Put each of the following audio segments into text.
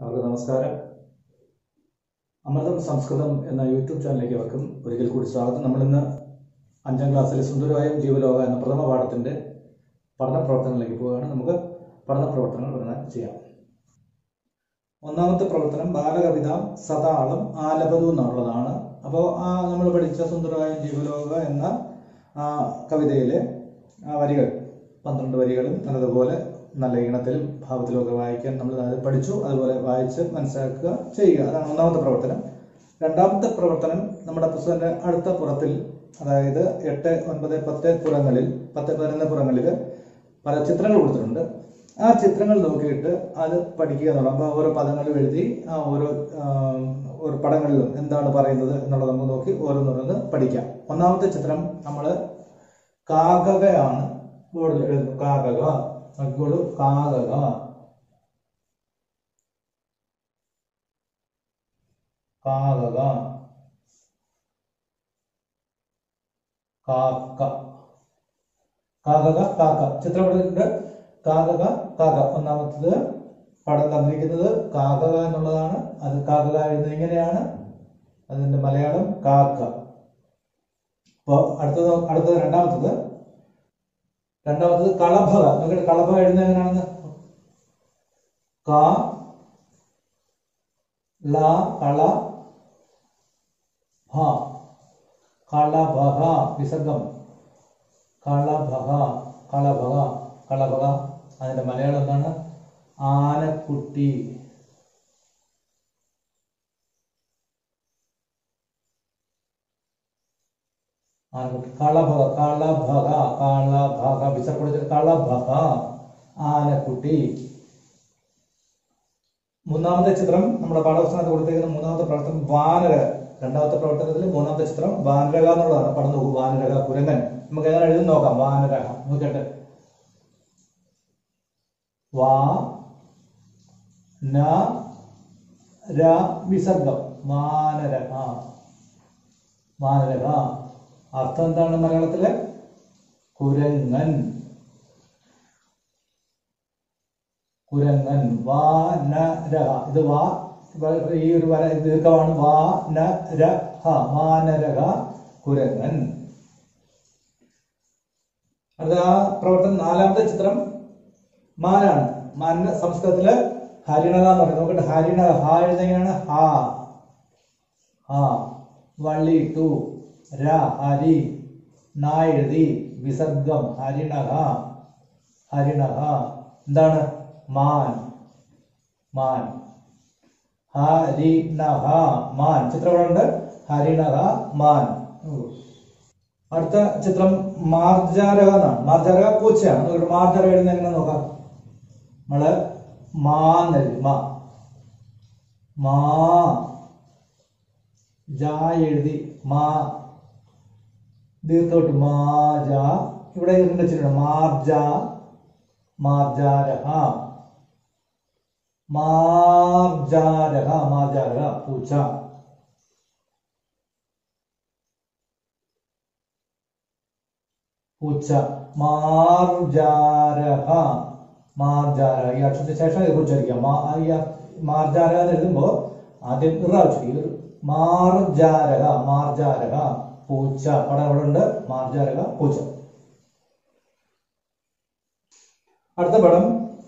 അവർക്ക് നമസ്കാരം. അമൃതം സംസ്കൃതം എന്ന യൂട്യൂബ് ചാനലിലേക്ക് അവർക്കും ഒരിക്കൽ കൂടി സ്വാഗതം. നമ്മളിന്ന് അഞ്ചാം ക്ലാസ്സിലെ സുന്ദരവായും ജീവലോക എന്ന പ്രഥമ പാഠത്തിന്റെ പഠന പ്രവർത്തനങ്ങളിലേക്ക് പോവുകയാണ്. നമുക്ക് പഠന പ്രവർത്തനങ്ങൾ ചെയ്യാം. ഒന്നാമത്തെ പ്രവർത്തനം ബാലകവിത സതാളം ആലപതു എന്നുള്ളതാണ്. അപ്പോൾ ആ നമ്മൾ പഠിച്ച സുന്ദരവായും ജീവലോക എന്ന കവിതയിലെ വരികൾ പന്ത്രണ്ട് വരികളും നല്ലതുപോലെ നല്ല ഈണത്തിലും ഭാവത്തിലും ഒക്കെ വായിക്കാൻ നമ്മൾ പഠിച്ചു അതുപോലെ വായിച്ച് മനസ്സിലാക്കുക ചെയ്യുക. അതാണ് ഒന്നാമത്തെ പ്രവർത്തനം. രണ്ടാമത്തെ പ്രവർത്തനം നമ്മുടെ പുസ്തകത്തിന്റെ അടുത്ത പുറത്തിൽ അതായത് എട്ട് ഒൻപത് പത്ത് പുറങ്ങളിൽ പത്ത് പതിനൊന്ന് പുറങ്ങളിൽ പല ചിത്രങ്ങൾ കൊടുത്തിട്ടുണ്ട്. ആ ചിത്രങ്ങൾ നോക്കിയിട്ട് അത് പഠിക്കുക എന്നുള്ള അപ്പോൾ ഓരോ പദങ്ങളും എഴുതി ആ ഓരോ ഒരു പടങ്ങളിലും എന്താണ് പറയുന്നത് എന്നുള്ളത് നമുക്ക് നോക്കി ഓരോന്നോരോന്ന് പഠിക്കാം. ഒന്നാമത്തെ ചിത്രം നമ്മൾ കാകകയാണ് ബോർഡിൽ എഴുതുന്നു. കാകക നോക്കിക്കോളൂ കാകക കാകക കാക്ക. കാകക കാക്ക. ചിത്രം ഇവിടെ കാകക കാക്ക ഒന്നാമത്തത് പടം തന്നിരിക്കുന്നത് കാകക എന്നുള്ളതാണ്. അത് കാകക എഴുതുന്നത് ഇങ്ങനെയാണ് അതിന്റെ മലയാളം കാക്ക. അപ്പോ അടുത്തത് അടുത്തത് രണ്ടാമത്തത് രണ്ടാമത്തത് കളഭക നോക്കിയിട്ട് കളഭ എഴുതുന്നത് എങ്ങനെയാണെന്ന്? ക ല കള ഭ. കളഭക വിസർഗം. കളഭക കളഭക കളഭക അതിന്റെ മലയാളം എന്താണ്? ആനക്കുട്ടി ആനക്കുട്ടി കളഭക കളഭക കളഭക വിസർഗം കളഭക ആനക്കുട്ടി. മൂന്നാമത്തെ ചിത്രം നമ്മുടെ പാഠപുസ്തകത്ത് കൊടുത്തിരിക്കുന്ന മൂന്നാമത്തെ പ്രവർത്തനം വാനര. രണ്ടാമത്തെ പ്രവർത്തനത്തിൽ മൂന്നാമത്തെ ചിത്രം വാനരക എന്നുള്ളതാണ്. പടം നോക്കൂ വാനരക കുരങ്ങൻ. നമുക്ക് എങ്ങനെ എഴുതി നോക്കാം വാനരക. നോക്കട്ടെ വാ ന ര വിസർഗം. വാനരക. വാനരക. അർത്ഥം എന്താണ് മലയാളത്തിൽ? കുരങ്ങൻ. കുരങ്ങൻ. വാനരഹ ഇത് വാ ഈ ഒരു വര ദീർഘമാണ് രഹ മാനരക കുരങ്ങൻ. അടുത്ത ആ പ്രവർത്തനം നാലാമത്തെ ചിത്രം. മാനാണ് മാനിന് സംസ്കൃതത്തിൽ ഹരിണക എന്ന് പറയും. നോക്കട്ടെ ഹരിണക ഹാ എഴുതുകയാണ് ഹാ. ഹാ. വള്ളി ടു. ര ഹരി ന എഴുതി വിസർഗം ഹരിണഹ ഹരിണഹ. എന്താണ്? മാൻ. മാൻ. ഹരിണഹ മാൻ. ചിത്രങ്ങളുണ്ട് ഹരിണഹ മാൻ. അടുത്ത ചിത്രം മാർജാരക എന്നാണ്. മാർജാരക പൂച്ചയാണ്. നോക്കട്ടെ മാർജാരക എഴുതുന്ന എങ്ങനെ നോക്കാം? നമ്മൾ മാ എന്നെഴുതി മാ. മാ. ജാ എഴുതി. മാ. ദീർഘോട്ട് മാജ. ഇവിടെ ഇതിന്റെ വെച്ചിട്ടുണ്ട് മാർജ മാർജാരഹ. മാർജാരഹ മാർജാരഹ പൂച്ച പൂച്ച മാർജാരഹ മാർജാര ഈ അക്ഷരത്തിന് ശേഷം ഇത് ഉച്ചരിക്കാം മാ- മാർജാര എന്ന് എഴുതുമ്പോ ആദ്യം ഇറ ഉച്ചരിക്കും മാർജാരഹ മാർജാരഹ. പൂച്ച പടം അവിടെ ഉണ്ട്. മാർജാരക പൂച്ച. അടുത്ത പടം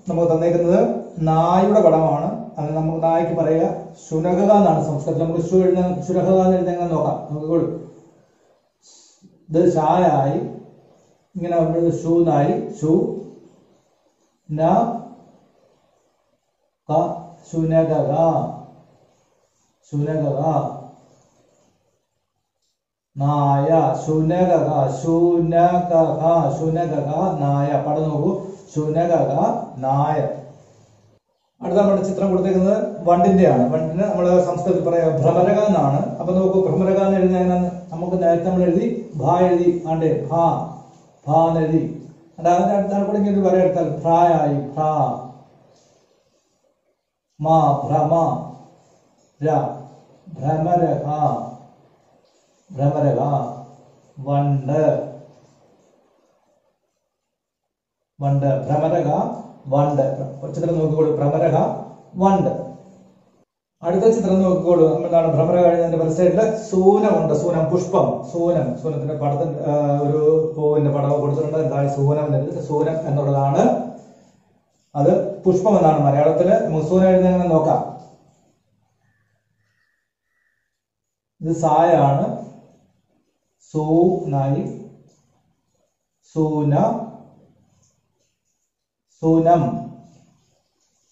നമുക്ക് തന്നേക്കുന്നത് നായുടെ പടമാണ്. അത് നമുക്ക് നായ്ക്ക് പറയുക ശുനകത എന്നാണ് സംസ്കൃതത്തിൽ. നമുക്ക് എഴുതുന്ന ശുനകത ശുനക എന്ന് എഴുതാൻ നോക്കാം? നമുക്ക് ഇത് ഷായായി ഇങ്ങനെ വരുന്നത് ഷൂ ന ക ശുനക ശുനക നായ ശുനകക ശുനകക ശുനകക നായ. പടം നോക്കൂ. ശുനകക നായ. അടുത്ത നമ്മുടെ ചിത്രം കൊടുത്തേക്കുന്നത് വണ്ടിന്റെയാണ്. വണ്ടിന് നമ്മൾ സംസ്കൃതത്തിൽ പറയാ ഭ്രമരക എന്നാണ്. അപ്പൊ നോക്കൂ ഭ്രമരക എന്ന് എഴുതുന്ന നമുക്ക് നേരത്തെ നമ്മൾ എഴുതി ഭ എഴുതി ആണ്ടേ ഭ ഭ എന്ന് എഴുതി. അതിന്റെ അടുത്താണ് കൂടെ ഇങ്ങനെ വര എടുത്താൽ ഭ്രായായി ഭ്ര. മാ ഭ്രമ ര ഭ്രമരക വണ്ട് വണ്ട് ഭ്രമരക വണ്ട് ചിത്രം നോക്കിക്കോളൂ. ഭ്രമരക വണ്ട് അടുത്ത ചിത്രം നോക്കിക്കോളൂ. എന്താണ് ഭ്രമര കഴിഞ്ഞതിന്റെ പല സൈഡിൽ സൂനമുണ്ട്. സൂനം പുഷ്പം. സൂനം. സൂനത്തിന്റെ പടത്തിന്റെ ഒരു പൂവിന്റെ പടം കൊടുത്തിട്ടുണ്ട്. എന്താണ് സൂനം എന്നുള്ളത് സൂനം എന്നുള്ളതാണ്. അത് പുഷ്പം എന്നാണ് മലയാളത്തിൽ. സൂനം എഴുതുന്ന നോക്കാം. ഇത് സായാണ്. സൂനായി സൂന സൂനം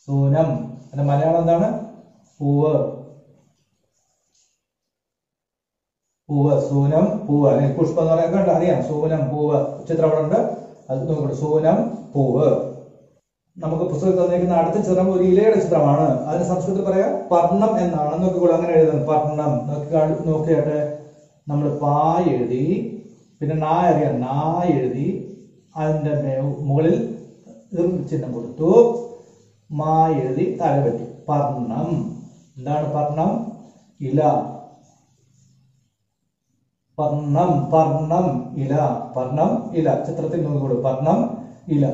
സൂനം. അതിന്റെ മലയാളം എന്താണ്? പൂവ്. പൂവ് സൂനം പൂവ്. അല്ലെങ്കിൽ പുഷ്പം എന്ന് പറയാൻ കണ്ട അറിയാം. സൂനം പൂവ്. ചിത്രം അവിടെ ഉണ്ട്. അത് നോക്കട്ടെ സൂനം പൂവ്. നമുക്ക് പുസ്തകത്തിൽ തന്നിരിക്കുന്ന അടുത്ത ചിത്രം ഒരു ഇലയുടെ ചിത്രമാണ്. അതിന് സംസ്കൃതത്തിൽ പറയാം പർണം എന്നാണ്. നോക്കിക്കോളൂ അങ്ങനെ എഴുതുന്നത് പർണം നോക്കി നോക്കിയാട്ടെ. നമ്മൾ പാ എഴുതി പിന്നെ നാ അറിയാം നാ എഴുതി അതിന്റെ മുകളിൽ ചിഹ്നം കൊടുത്തു. മാ എഴുതി താഴെ പർണം. എന്താണ് പർണം? ഇല. പർണം പർണം ഇല. പർണം ഇല. ചിത്രത്തിൽ നോക്കിക്കോളൂ. പർണം ഇല.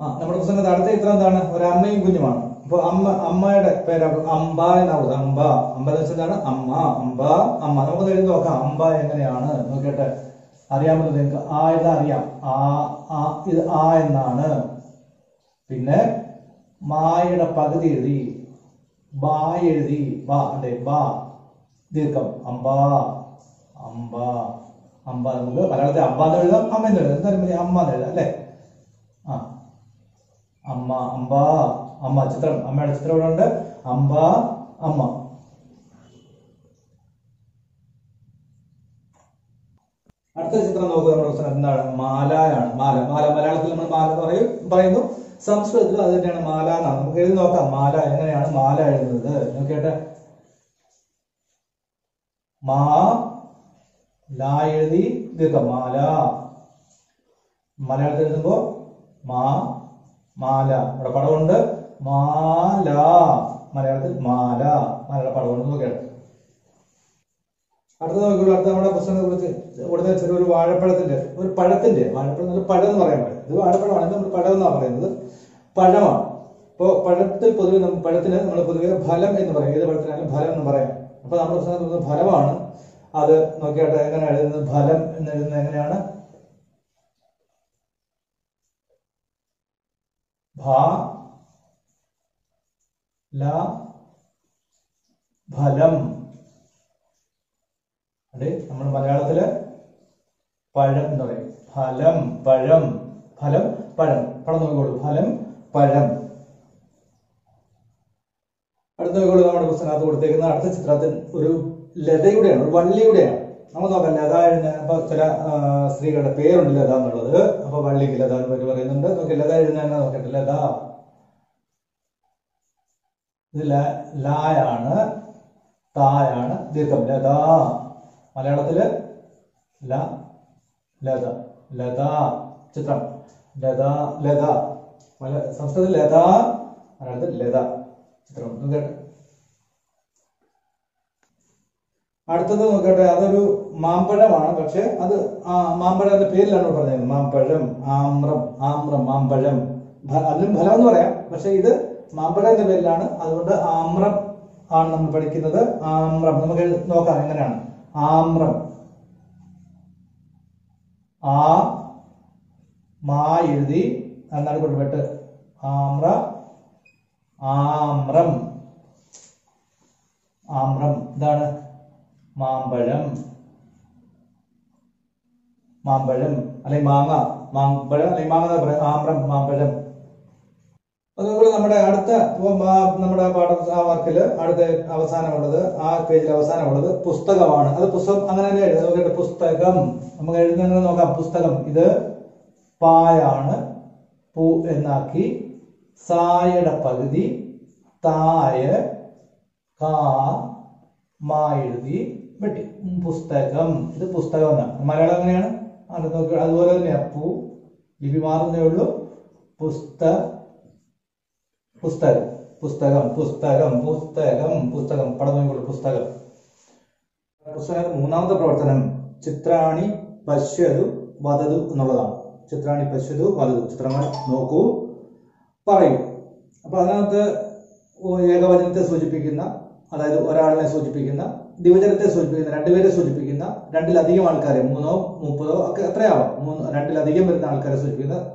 ആ നമ്മുടെ പുസ്തകത്തിന്റെ അടുത്ത ചിത്രം എന്താണ്? ഒരു അമ്മയും കുഞ്ഞുമാണ്. അപ്പൊ അമ്മ അമ്മയുടെ പേരാണ് അമ്പ എന്നാവും. അമ്പ. അമ്പ എന്ന് വെച്ചാൽ എന്താണ്? അമ്മ. അമ്പ അമ്മ. നമുക്ക് എഴുതി നോക്കാം. അമ്പ എങ്ങനെയാണ്? നോക്കട്ടെ അറിയാമല്ലോ നിങ്ങൾക്ക് ആ ഇത് അറിയാം. ആ ആ ഇത് ആ എന്നാണ്. പിന്നെ മായയുടെ പകുതി എഴുതി. ബാ എഴുതി. ബാ അതെ ബാ. ദീർഘം. അമ്പ. അമ്പ. അമ്പ നമുക്ക് മലയാളത്തിൽ അമ്പ എന്ന് എഴുതാം അമ്മ എന്ന് എഴുതാം. എന്തായാലും അമ്മ എന്ന് എഴുതാം അല്ലേ? അമ്മ അമ്പ അമ്മ. ചിത്രം. അമ്മയുടെ ചിത്രം ഇവിടെ ഉണ്ട്. അമ്പ അമ്മ. അടുത്ത ചിത്രം നോക്കുക നമ്മുടെ പുസ്തകം എന്താണ്? മാലയാണ്. മാല. മാല മലയാളത്തിൽ നമ്മൾ മാല എന്ന് പറയും പറയുന്നു. സംസ്കൃതത്തിൽ അത് തന്നെയാണ് മാല എന്നാണ്. നമുക്ക് എഴുതി നോക്കാം. മാല എങ്ങനെയാണ് മാല എഴുതുന്നത്? നോക്കിയിട്ട് മാ ലാ എഴുതി ദീർഘം. മാല. മലയാളത്തിൽ എഴുതുമ്പോ മാ മാല. ഇവിടെ പടമുണ്ട് മാല. മലയാളത്തിൽ മാല. മലയാള പടമുണ്ട് നോക്കിയാണ്. അടുത്ത നോക്കിയുള്ളൂ അടുത്ത നമ്മുടെ പുസ്തകത്തെ കുറിച്ച്. ഉടനെ ചെറിയ ഒരു വാഴപ്പഴത്തിന്റെ ഒരു പഴത്തിന്റെ വാഴപ്പഴം എന്നൊരു പഴം എന്ന് പറയാൻ പറ്റും. ഇത് വാഴപ്പഴമാണ്. നമ്മൾ പഴം എന്നാണ് പറയുന്നത്. പഴമാണ്. ഇപ്പോ പഴത്തിൽ പൊതുവെ നമ്മൾ പഴത്തിന് നമ്മൾ പൊതുവെ ഫലം എന്ന് പറയും. ഏത് പഴത്തിനാലും ഫലം എന്ന് പറയാം. അപ്പൊ നമ്മുടെ പുസ്തകത്തിൽ ഫലമാണ്. അത് നോക്കിയാട്ടെ എങ്ങനെ എഴുതുന്നത്? ഫലം എന്ന് എഴുതുന്നത് എങ്ങനെയാണ്? ഭ ല ഫലം. അതെ നമ്മൾ മലയാളത്തിൽ പഴം എന്ന് പറയും. ഫലം പഴം. ഫലം പഴം. പഴം നോക്കിക്കോളൂ. ഫലം പഴം. അടുത്ത നോക്കിക്കോളൂ. നമ്മുടെ പുസ്തകത്ത് കൊടുത്തേക്കുന്ന അടുത്ത ചിത്രത്തിൽ ഒരു ലതയുടെയാണ് ഒരു വള്ളിയുടെയാണ്. നമുക്ക് നോക്കാം. ലത അപ്പൊ ചില സ്ത്രീകളുടെ പേരുണ്ട് ലത എന്നുള്ളത്. അപ്പൊ വള്ളിക്ക് ലത എന്ന് പറയുന്നുണ്ട് നോക്കി ലത എഴുതുന്ന നോക്കട്ടെ ലത ഇത് ലായാണ് തായാണ് ദീർഘം ലത മലയാളത്തിൽ ല ലത ലത ചിത്രം. ലത ലത. മല സംസ്കൃതത്തിൽ ലത മലയാളത്തിൽ ലത ചിത്രം. നോക്കട്ടെ അടുത്തത് നോക്കട്ടെ അതൊരു മാമ്പഴമാണ് പക്ഷെ അത് ആ മാമ്പഴത്തിന്റെ പേരിലാണ് പറഞ്ഞത്. മാമ്പഴം ആമ്രം ആമ്രം മാമ്പഴം. അതിലും ഫലം എന്ന് പറയാം. പക്ഷെ ഇത് മാമ്പഴം എന്ന പേരിലാണ്. അതുകൊണ്ട് ആമ്രം ആണ് നമ്മൾ പഠിക്കുന്നത്. ആമ്രം നമുക്ക് നോക്കാം എങ്ങനെയാണ്. ആമ്രം. ആ മാ എഴുതി എന്നാണ് കൊണ്ട് വെട്ട് ആമ്ര ആമ്രം. ആമ്രം ഇതാണ്. മാമ്പഴം. മാമ്പഴം അല്ലെങ്കിൽ മാങ്ങ. മാമ്പഴം അല്ലെങ്കിൽ മാങ്ങ പറയാം ആമ്രം മാമ്പഴം. അതുപോലെ നമ്മുടെ അടുത്ത നമ്മുടെ പാഠ ആ വർക്കിൽ അടുത്ത അവസാനമുള്ളത് ആ പേജിൽ അവസാനമുള്ളത് പുസ്തകമാണ്. അത് പുസ്തകം അങ്ങനെ തന്നെ എഴുതാം. നോക്കട്ടെ പുസ്തകം. നമുക്ക് എഴുതുന്ന നോക്കാം? പുസ്തകം. ഇത് പായാണ്. പൂ എന്നാക്കി. സായയുടെ പകുതി. തായ കാ മാ എഴുതി. വെട്ടി ഉം, പുസ്തകം. ഇത് പുസ്തകം എന്നാണ് മലയാളം എങ്ങനെയാണ്? അത് നോക്കി. അതുപോലെ തന്നെ പൂ ലിപി മാറുന്നേ ഉള്ളൂ. പുസ്ത പുസ്തകം. പുസ്തകം. പുസ്തകം. പുസ്തകം. പുസ്തകം. പടം നോക്കിക്കോളൂ. പുസ്തകം. പുസ്തകം മൂന്നാമത്തെ പ്രവർത്തനം. ചിത്രാണി പശ്യതു വദതു എന്നുള്ളതാണ്. ചിത്രാണി പശ്യതു വദതു ചിത്രങ്ങൾ നോക്കൂ. പറയൂ. അപ്പൊ അതിനകത്ത് ഏകവചനത്തെ സൂചിപ്പിക്കുന്ന അതായത് ഒരാളിനെ സൂചിപ്പിക്കുന്ന ദ്വിവചനത്തെ സൂചിപ്പിക്കുന്ന രണ്ടുപേരെ സൂചിപ്പിക്കുന്ന രണ്ടിലധികം ആൾക്കാരെ മൂന്നോ മുപ്പതോ ഒക്കെ എത്രയാവാം? മൂന്ന് രണ്ടിലധികം വരുന്ന ആൾക്കാരെ സൂചിപ്പിക്കുന്ന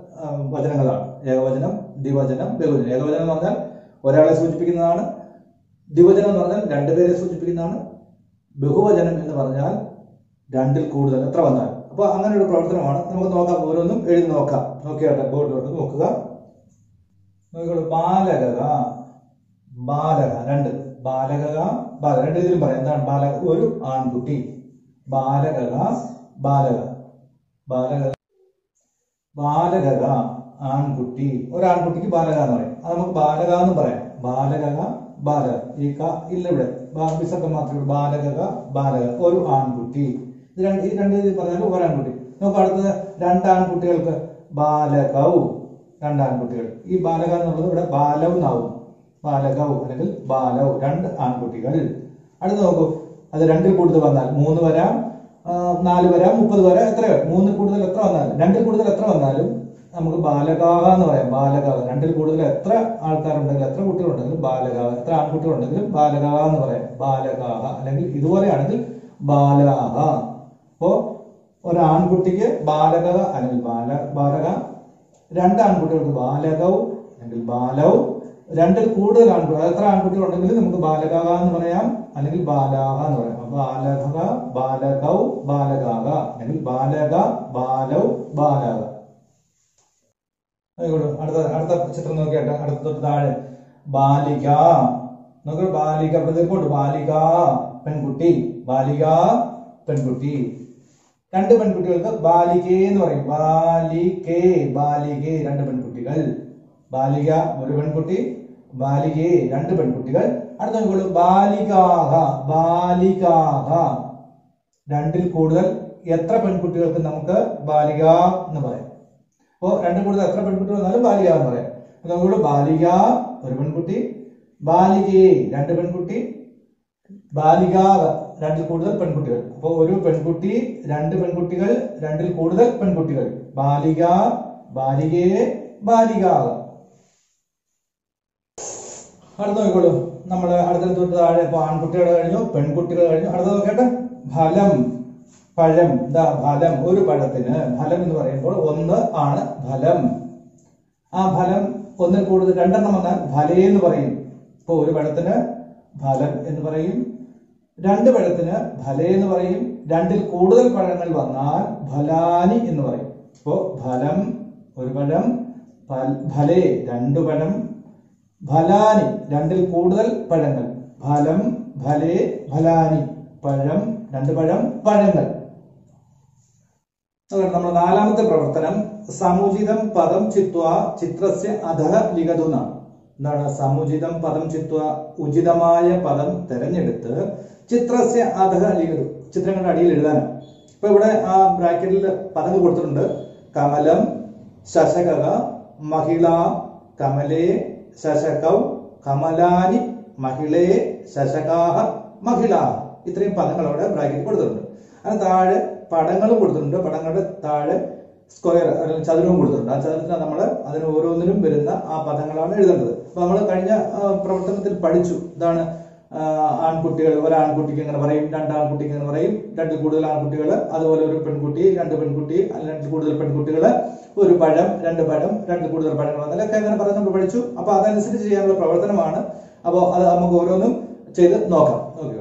വചനങ്ങളാണ്. ഏകവചനം ദ്വിവചനം ബഹുവചനം. ഏകവചനം എന്ന് പറഞ്ഞാൽ ഒരാളെ സൂചിപ്പിക്കുന്നതാണ് ദ്വിവചനം എന്ന് പറഞ്ഞാൽ രണ്ടുപേരെ സൂചിപ്പിക്കുന്നതാണ് ബഹുവചനം എന്ന് പറഞ്ഞാൽ രണ്ടിൽ കൂടുതൽ എത്ര വന്നാൽ. അപ്പൊ അങ്ങനെ ഒരു പ്രവർത്തനമാണ്. നമുക്ക് നോക്കാം ഓരോന്നും എഴുതി നോക്കാം. നോക്കിയാട്ടെ ബോർഡിലോട്ട് നോക്കുക. നോക്കിക്കോളൂ ബാലക ബാലക രണ്ട്. ബാലക ബാല രണ്ട് രീതിയിലും പറയാം. എന്താണ്? ബാലക ഒരു ആൺകുട്ടി. ബാലക ബാലക ബാലക ബാലക ആൺകുട്ടി. ഒരാൺകുട്ടിക്ക് ബാലക എന്ന് പറയും. അത് നമുക്ക് ബാലക എന്ന് പറയാം. ബാലക ബാലക ഈ ക ഇല്ല ഇവിടെ. വിസർഗം മാത്രമേ ഉള്ളൂ. ബാലക ഒരു ആൺകുട്ടി. ഇത് രണ്ട് ഈ രണ്ട് രീതിയിൽ പറഞ്ഞാൽ ഒരാൺകുട്ടി നമുക്ക് അടുത്തത് രണ്ടാൺകുട്ടികൾക്ക് ബാലകവും ബാലകൗ. രണ്ട് ആൺകുട്ടികൾ. ഈ ബാലക എന്നുള്ളത് ഇവിടെ ബാലവ് എന്നാവും ബാലകൗ അല്ലെങ്കിൽ ബാലൗ രണ്ട് ആൺകുട്ടികൾ. അടുത്ത് നോക്കൂ. അത് രണ്ടിൽ കൂടുതൽ വന്നാൽ മൂന്ന് വരാം നാല് വരാം മുപ്പത് വരാം എത്ര മൂന്നിൽ കൂടുതൽ എത്ര വന്നാലും രണ്ടിൽ കൂടുതൽ എത്ര വന്നാലും നമുക്ക് ബാലകാഹ എന്ന് പറയാം. ബാലകാഹ രണ്ടിൽ കൂടുതൽ എത്ര ആൾക്കാരുണ്ടെങ്കിലും എത്ര കുട്ടികളുണ്ടെങ്കിലും ബാലകാഹ എത്ര ആൺകുട്ടികളുണ്ടെങ്കിലും ബാലകാഹ എന്ന് പറയാം. ബാലകാഹ അല്ലെങ്കിൽ ഇതുപോലെയാണെങ്കിൽ ബാലാഹ. അപ്പോ ഒരാൺകുട്ടിക്ക് ബാലക അല്ലെങ്കിൽ ബാല ബാലക രണ്ട് ആൺകുട്ടികൾക്ക് ബാലകവും അല്ലെങ്കിൽ ബാലവും രണ്ടിൽ കൂടുതൽ ആൺകുട്ടികൾ. എത്ര ആൺകുട്ടികൾ ഉണ്ടെങ്കിൽ നമുക്ക് ബാലകാക എന്ന് പറയാം അല്ലെങ്കിൽ ബാലാക എന്ന് പറയാം. ബാലക ബാലകൗ ബാലകാക അല്ലെങ്കിൽ ബാലക ബാലൗ ബാലക. അടുത്ത അടുത്ത ചിത്രം നോക്കിയാട്ടെ. അടുത്ത താഴെ. ബാലിക. നമുക്ക് ബാലിക. പ്രതിപ്പോട്ട് ബാലിക പെൺകുട്ടി. ബാലിക പെൺകുട്ടി. രണ്ട് പെൺകുട്ടികൾക്ക് ബാലികേ എന്ന് പറയും. ബാലികേ ബാലികേ. രണ്ട് പെൺകുട്ടികൾ. ബാലിക ഒരു പെൺകുട്ടി. ബാലികേ രണ്ട് പെൺകുട്ടികൾ അടുത്ത നോക്കിക്കോളൂ ബാലികാഹ ബാലികാഹ. രണ്ടിൽ കൂടുതൽ എത്ര പെൺകുട്ടികൾക്ക് നമുക്ക് ബാലിക എന്ന് പറയാം? അപ്പോ രണ്ടിൽ കൂടുതൽ എത്ര പെൺകുട്ടികൾ വന്നാലും ബാലിക എന്ന് പറയാം. നോക്കിക്കോളൂ ബാലിക ഒരു പെൺകുട്ടി ബാലികയെ രണ്ട് പെൺകുട്ടി ബാലിക രണ്ടിൽ കൂടുതൽ പെൺകുട്ടികൾ. അപ്പോൾ ഒരു പെൺകുട്ടി രണ്ട് പെൺകുട്ടികൾ രണ്ടിൽ കൂടുതൽ പെൺകുട്ടികൾ. ബാലിക ബാലികയെ ബാലിക അടുത്ത നോക്കിക്കോളൂ. നമ്മൾ അടുത്ത തൊട്ട് താഴെ ഇപ്പൊ ആൺകുട്ടികൾ കഴിഞ്ഞു പെൺകുട്ടികൾ കഴിഞ്ഞു. അടുത്ത നോക്കട്ടെ ഫലം. പഴം എന്താ ഫലം. ഒരു പഴത്തിന് ഫലം എന്ന് പറയുമ്പോൾ ഒന്ന് ആണ് ഫലം. ആ ഫലം ഒന്നിൽ കൂടുതൽ രണ്ടെണ്ണം വന്നാൽ ഫലേ എന്ന് പറയും. ഇപ്പൊ ഒരു പഴത്തിന് ഫലം എന്ന് പറയും. രണ്ട് പഴത്തിന് ഫലേ എന്ന് പറയും. രണ്ടിൽ കൂടുതൽ പഴങ്ങൾ വന്നാൽ ഫലാനി എന്ന് പറയും. ഇപ്പോ ഫലം ഒരു പഴം ഫലേ രണ്ടു പഴം ഫലാനി രണ്ടിൽ കൂടുതൽ പഴങ്ങൾ. ഫലം ഫലേ ഫലാനി പഴം രണ്ട് പഴം പഴങ്ങൾ നമ്മൾ നാലാമത്തെ പ്രവർത്തനം സമുചിതം പദം ചിത്വ ചിത്രസ്യ അധ ലിഖതു എന്താണ് സമുചിതം പദം ചിത്വ? ഉചിതമായ പദം തെരഞ്ഞെടുത്ത് ചിത്രസ്യ അധ ലിഖതു. ചിത്രങ്ങളുടെ അടിയിൽ എഴുതാനാണ് ഇപ്പൊ ഇവിടെ ആ ബ്രാക്കറ്റിൽ പദങ്ങൾ കൊടുത്തിട്ടുണ്ട്. കമലം ശശകക മഹിള കമലേ ശശകൗ കമലാനി മഹിളയെ ശശകാഹ മഹിള. ഇത്രയും പദങ്ങൾ അവിടെ ബ്രാക്കറ്റ് കൊടുത്തിട്ടുണ്ട്. അതിന് താഴെ പടങ്ങളും കൊടുത്തിട്ടുണ്ട്. പടങ്ങളുടെ താഴെ സ്ക്വയർ അല്ലെങ്കിൽ ചതുരവും കൊടുത്തിട്ടുണ്ട്. ആ ചതുരത്തിന് നമ്മൾ അതിന് ഓരോന്നിനും വരുന്ന ആ പദങ്ങളാണ് എഴുതേണ്ടത്. അപ്പൊ നമ്മൾ കഴിഞ്ഞ പ്രവർത്തനത്തിൽ പഠിച്ചു. ഇതാണ് ആൺകുട്ടികൾ ഒരാൺകുട്ടിക്ക് ഇങ്ങനെ പറയും രണ്ട് ആൺകുട്ടിക്ക് എങ്ങനെ പറയും രണ്ട് കൂടുതൽ ആൺകുട്ടികൾ അതുപോലെ ഒരു പെൺകുട്ടി രണ്ട് പെൺകുട്ടി രണ്ട് കൂടുതൽ പെൺകുട്ടികൾ ഒരു പഴം രണ്ട് പഴം രണ്ട് കൂടുതൽ പഴങ്ങൾ അതിലൊക്കെ അങ്ങനെ പറഞ്ഞ് നമ്മൾ പഠിച്ചു. അപ്പൊ അതനുസരിച്ച് ചെയ്യാനുള്ള പ്രവർത്തനമാണ്. അപ്പോൾ അത് നമുക്ക് ഓരോന്നും ചെയ്ത് നോക്കാം. ഓക്കെ.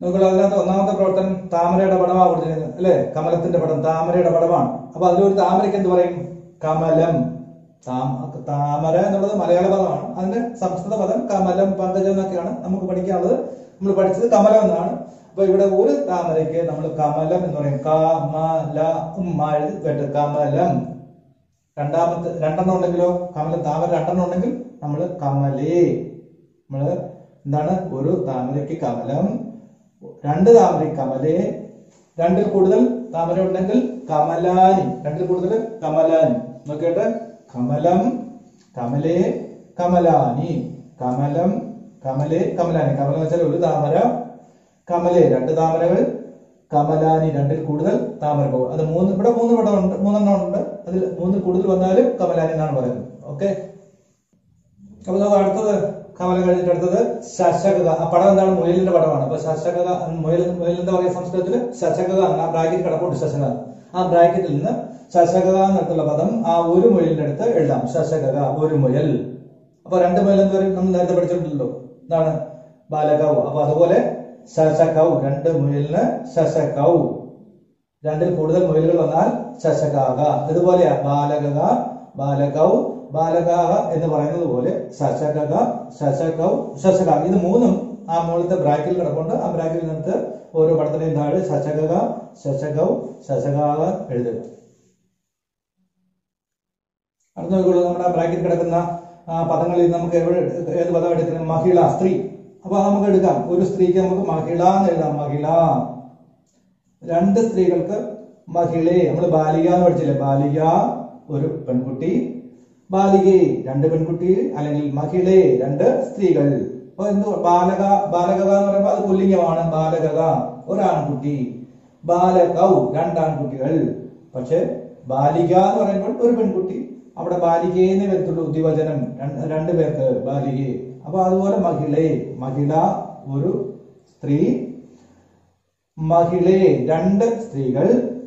നോക്കുക അതിനകത്ത് ഒന്നാമത്തെ പ്രവർത്തനം താമരയുടെ പടമാണ് കൊടുത്തിരിക്കുന്നത് അല്ലെ? കമലത്തിന്റെ പടം താമരയുടെ പടമാണ്. അപ്പൊ അതിലൊരു താമരയ്ക്ക് എന്ത് പറയും? കമലം. താമര എന്നുള്ളത് മലയാള പദമാണ്. അതിന്റെ സംസ്കൃത പദം കമലം പങ്കജം എന്നൊക്കെയാണ് നമുക്ക് പഠിക്കാനുള്ളത്. നമ്മൾ പഠിച്ചത് കമലം എന്നാണ്. അപ്പൊ ഇവിടെ ഒരു താമരയ്ക്ക് നമ്മൾ കമലം എന്ന് പറയും. കമല വെട്ട് കമലം. രണ്ടാമത്തെ രണ്ടെണ്ണം ഉണ്ടെങ്കിലോ? കമലം താമര രണ്ടെണ്ണം ഉണ്ടെങ്കിൽ നമ്മൾ കമലേ. നമ്മൾ എന്താണ്? ഒരു താമരയ്ക്ക് കമലം രണ്ട് താമര കമലേ. രണ്ടിൽ കൂടുതൽ താമര ഉണ്ടെങ്കിൽ കമലാനി. രണ്ടിൽ കൂടുതൽ കമലാനി. നോക്കിയിട്ട് കമലം കമലേ കമലാനി. കമലം കമലേ കമലാനി. കമലം വെച്ചാൽ ഒരു താമര. കമലേ രണ്ട് താമരകൾ. കമലാനി രണ്ടിൽ കൂടുതൽ താമര പോകും. അത് മൂന്ന് ഇവിടെ മൂന്ന് പടം ഉണ്ട് മൂന്നെണ്ണം ഉണ്ട്. അതിൽ മൂന്ന് കൂടുതൽ വന്നാലും കമലാനി എന്നാണ് പറയുന്നത്. ഓക്കെ അപ്പൊ നമുക്ക് അടുത്തത് കമല കഴിഞ്ഞിട്ട് അടുത്തത് ശശകത ആ പടം എന്താണ്? മുയലിന്റെ പടമാണ്. അപ്പൊ ശശകത മുയൽ മുയൽ എന്താ പറയുക സംസ്കൃതത്തിൽ ശശകത എന്ന ബ്രാക്കറ്റ് കിടപ്പുണ്ട് ശശകത ആ ബ്രാക്കറ്റിൽ നിന്ന് ശശകത എന്നുള്ള പദം ആ ഒരു മുയലിന്റെ അടുത്ത് എഴുതാം. ശശകത ഒരു മുയൽ. അപ്പൊ രണ്ട് മുയൽ എന്ന് പറയും നമ്മൾ നേരത്തെ പഠിച്ചിട്ടുണ്ടല്ലോ. എന്താണ് ബാലകൗ അപ്പൊ അതുപോലെ ശശകൗ രണ്ട് മുയലിന് ശശകൗ. രണ്ടിൽ കൂടുതൽ മുയലുകൾ വന്നാൽ ശശകാക. ഇതുപോലെയാ ബാലകക ബാലകൗ ബാലകാഹ എന്ന് പറയുന്നത് പോലെ ശശകക ശശകൗ ശശകാക ഇത് മൂന്നും ആ മുകളിലത്തെ ബ്രാക്കിൽ കിടപ്പുണ്ട്. ആ ബ്രാക്കിൽ നിന്നിട്ട് ഓരോ പടത്തിനെയും താഴെ ശശകക ശശകൗ ശശകാക എഴുതുക. അടുത്ത നോക്കിക്കോളൂ നമ്മുടെ ബ്രാക്കറ്റ് കിടക്കുന്ന പദങ്ങളിൽ നമുക്ക് എവിടെ ഏത് പദം എടുക്കണം? മഹിള സ്ത്രീ. അപ്പൊ നമുക്ക് എടുക്കാം. ഒരു സ്ത്രീക്ക് നമുക്ക് മഹിള എന്ന് എഴുതാം. മഹിള. രണ്ട് സ്ത്രീകൾക്ക് മഹിളെ. നമ്മൾ ബാലിക എന്ന് പഠിച്ചില്ലേ? ബാലിക ഒരു പെൺകുട്ടി. ബാലികെ രണ്ട് പെൺകുട്ടി അല്ലെങ്കിൽ മഹിളെ രണ്ട് സ്ത്രീകൾ. അപ്പൊ എന്ത് ബാലക ബാലകത എന്ന് പറയുമ്പോൾ അത് പുല്ലിംഗമാണ് ബാലകത ഒരാൺകുട്ടി. ബാലകൗ രണ്ടാൺകുട്ടികൾ പക്ഷെ ബാലിക എന്ന് പറയുമ്പോൾ ഒരു പെൺകുട്ടി. അവിടെ ബാലികയെന്ന് വരത്തുള്ള ഉദ്ധിവചനം. രണ്ട് പേർക്ക് ബാലികയെ. അപ്പൊ അതുപോലെ മഹിളയെ മഹിള ഒരു സ്ത്രീ മഹിളയെ രണ്ട് സ്ത്രീകൾ.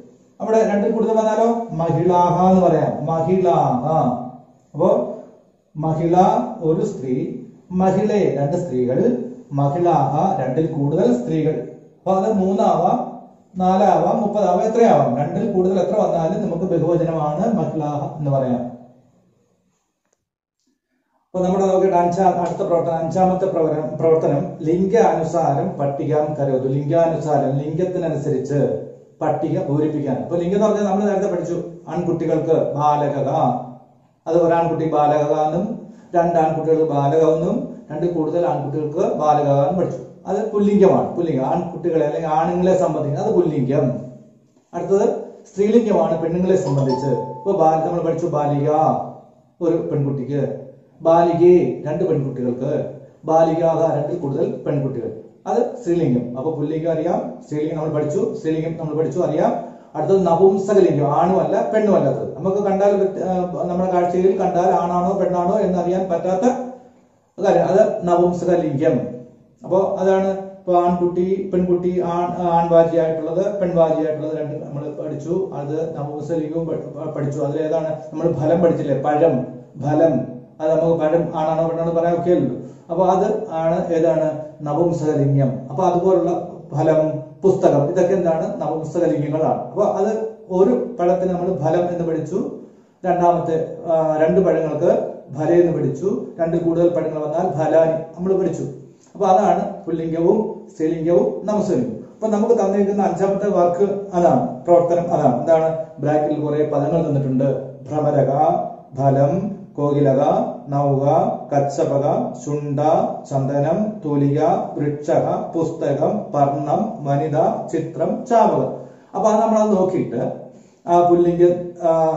അവിടെ രണ്ടിൽ കൂടുതൽ വന്നാലോ മഹിളാഹ എന്ന് പറയാം. മഹിളാഹ. അപ്പോ മഹിള ഒരു സ്ത്രീ മഹിളയെ രണ്ട് സ്ത്രീകൾ മഹിളാഹ രണ്ടിൽ കൂടുതൽ സ്ത്രീകൾ. അപ്പൊ അത് മൂന്നാവാം നാലാവാം മുപ്പതാവാം എത്രയാവാം? രണ്ടിൽ കൂടുതൽ എത്ര വന്നാലും നമുക്ക് ബഹുവചനമാണ് മഹിളാഹ എന്ന് പറയാം. അപ്പൊ നമ്മുടെ നോക്കിയിട്ട് അഞ്ചാ അടുത്ത പ്രവർത്തനം അഞ്ചാമത്തെ പ്രവർത്തനം പ്രവർത്തനം ലിംഗാനുസാരം പട്ടികം കരുതു ലിംഗാനുസാരം ലിംഗത്തിനനുസരിച്ച് പട്ടിക പൂരിപ്പിക്കാൻ. അപ്പൊ ലിംഗം എന്ന് പറഞ്ഞാൽ നമ്മൾ നേരത്തെ പഠിച്ചു. ആൺകുട്ടികൾക്ക് ബാലകക അത് ഒരാൺകുട്ടി ബാലക എന്നും രണ്ട് ആൺകുട്ടികൾക്ക് ബാലക എന്നും രണ്ട് കൂടുതൽ ആൺകുട്ടികൾക്ക് ബാലക എന്നും പഠിച്ചു. അത് പുല്ലിംഗമാണ്. പുല്ലിംഗം. ആൺകുട്ടികളെ അല്ലെങ്കിൽ ആണുങ്ങളെ സംബന്ധിക്കുന്നത് അത് പുല്ലിംഗം. അടുത്തത് സ്ത്രീലിംഗമാണ് പെണ്ണുങ്ങളെ സംബന്ധിച്ച്. ഇപ്പൊ ബാല നമ്മൾ പഠിച്ചു ബാലിക ഒരു പെൺകുട്ടിക്ക്. ബാലികയെ രണ്ട് പെൺകുട്ടികൾക്ക് ബാലികാഹ രണ്ടിൽ കൂടുതൽ പെൺകുട്ടികൾ. അത് സ്ത്രീലിംഗം. അപ്പൊ പുല്ലിംഗം അറിയാം സ്ത്രീലിംഗം നമ്മൾ പഠിച്ചു സ്ത്രീലിംഗം നമ്മൾ പഠിച്ചു അറിയാം. അടുത്തത് നപുംസകലിംഗം ആണും അല്ല പെണ്ണും അല്ലാത്തത് നമുക്ക് കണ്ടാൽ നമ്മുടെ കാഴ്ചയിൽ കണ്ടാൽ ആണാണോ പെണ്ണാണോ എന്നറിയാൻ പറ്റാത്ത കാര്യം. അത് നപുംസകലിംഗം അപ്പോ അതാണ് ഇപ്പൊ ആൺകുട്ടി പെൺകുട്ടി ആൺ ആൺവാചിയായിട്ടുള്ളത് പെൺവാചിയായിട്ടുള്ളത് രണ്ട് നമ്മൾ പഠിച്ചു. അത് നപുംസലിംഗവും പഠി- പഠിച്ചു. അതിലേതാണ് നമ്മൾ ഫലം പഠിച്ചില്ലേ? പഴം ഫലം. അത് നമുക്ക് പഴം ആണാണോ പെണ്ണാണോ പറയാൻ ഒക്കെയല്ലോ അപ്പൊ അത് ആണ് ഏതാണ്? നപുംസകലിംഗം. അപ്പൊ അതുപോലുള്ള ഫലം പുസ്തകം ഇതൊക്കെ എന്താണ്? നപുംസകലിംഗങ്ങളാണ്. അപ്പൊ അത് ഒരു പഴത്തിന് നമ്മൾ ഫലം എന്ന് പഠിച്ചു. രണ്ടാമത്തെ രണ്ട് പഴങ്ങൾക്ക് ഫല എന്ന് പഠിച്ചു. രണ്ട് കൂടുതൽ പഴങ്ങൾ വന്നാൽ ഫലാനി നമ്മൾ പഠിച്ചു. അപ്പൊ അതാണ് പുല്ലിംഗവും സ്ത്രീലിംഗവും നമസ്ലിംഗവും അപ്പൊ നമുക്ക് തന്നിരിക്കുന്ന അഞ്ചാമത്തെ വർക്ക് അതാണ്. പ്രവർത്തനം അതാണ്. എന്താണ്? ബ്രാക്കറ്റിൽ കുറെ പദങ്ങൾ തന്നിട്ടുണ്ട്. ഭ്രമരക ഫലം കോകിലക നൗക കച്ചപക ശുണ്ട ചന്ദനം തൂലിക വൃക്ഷക പുസ്തകം പർണം വനിത ചിത്രം ചാപകം അപ്പൊ അത് നമ്മളത് നോക്കിയിട്ട് ആ പുല്ലിംഗം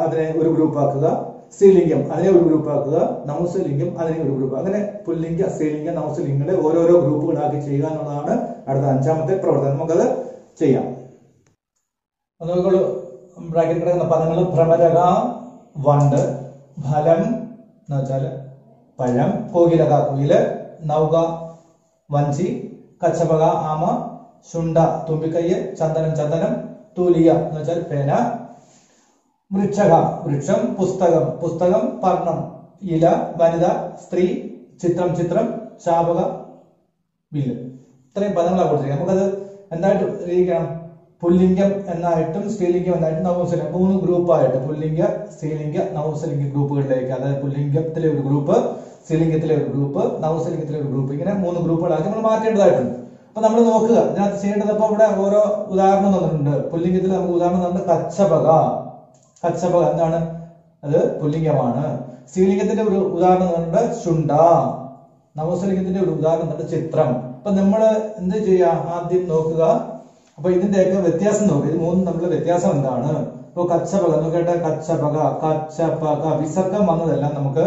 അതിനെ ഒരു ഗ്രൂപ്പ് ആക്കുക സ്ത്രീലിംഗം അതിനെ ഒരു ഗ്രൂപ്പ് ആക്കുക നൗസലിംഗം അതിനെ ഒരു ഗ്രൂപ്പ് അങ്ങനെ പുല്ലിംഗ സ്ത്രീലിംഗം നൗസലിംഗങ്ങളെ ഓരോരോ ഗ്രൂപ്പുകളാക്കി ചെയ്യുക എന്നുള്ളതാണ് അടുത്ത അഞ്ചാമത്തെ പ്രവർത്തനം. നമുക്കത് ചെയ്യാം. ബ്രാക്കറ്റ് കിടക്കുന്ന പദങ്ങൾ ഭ്രമരക വണ്ട് ഫലം എന്ന് വെച്ചാൽ പഴം കോകിലക കുയിൽ നൗക വഞ്ചി കച്ചപക ആമ ശുണ്ട തുമ്പിക്കയ്യ് ചന്ദനം ചന്ദനം തൂലിക എന്ന് വെച്ചാൽ പേന വൃക്ഷക വൃക്ഷം പുസ്തകം പുസ്തകം പർണം ഇല വനിത സ്ത്രീ ചിത്രം ചിത്രം ശാപക വില്ല്. ഇത്രയും പദങ്ങളാണ് കൊടുത്തിരിക്കുന്നത്. നമുക്കത് എന്തായിട്ട് ഇരിക്കണം പുല്ലിംഗം എന്നായിട്ടും സ്ത്രീലിംഗം എന്നായിട്ടും നവംസലിംഗം മൂന്ന് ഗ്രൂപ്പായിട്ട് പുല്ലിംഗ സ്ത്രീലിംഗ നവംസലിംഗ ഗ്രൂപ്പുകളിലേക്ക്. അതായത് പുല്ലിംഗത്തിലെ ഒരു ഗ്രൂപ്പ് സ്ത്രീലിംഗത്തിലെ ഒരു ഗ്രൂപ്പ് നവംസലിംഗത്തിലെ ഒരു ഗ്രൂപ്പ് ഇങ്ങനെ മൂന്ന് ഗ്രൂപ്പുകളാക്കി നമ്മൾ മാറ്റേണ്ടതായിട്ടുണ്ട്. അപ്പൊ നമ്മൾ നോക്കുക. ഇതിനകത്ത് ചെയ്യേണ്ടത് അപ്പൊ ഇവിടെ ഓരോ ഉദാഹരണം തന്നിട്ടുണ്ട്. പുല്ലിംഗത്തിൽ നമുക്ക് ഉദാഹരണം തന്നിട്ടുണ്ട് കച്ചപക. കച്ചപക എന്താണ്? അത് പുല്ലിംഗമാണ്. സ്ത്രീലിംഗത്തിന്റെ ഒരു ഉദാഹരണം തന്നിട്ടുണ്ട് ചുണ്ട നവസലിംഗത്തിന്റെ ഒരു ഉദാഹരണം തന്നിട്ട് ചിത്രം. അപ്പൊ നമ്മൾ എന്ത് ചെയ്യുക ആദ്യം നോക്കുക. അപ്പൊ ഇതിന്റെയൊക്കെ വ്യത്യാസം നോക്കുക ഇത് മൂന്നും തമ്മിലുള്ള വ്യത്യാസം എന്താണ്? ഇപ്പൊ കച്ചപക നോക്കട്ടെ കച്ചപക കച്ചപക വിസർഗം വന്നതെല്ലാം നമുക്ക്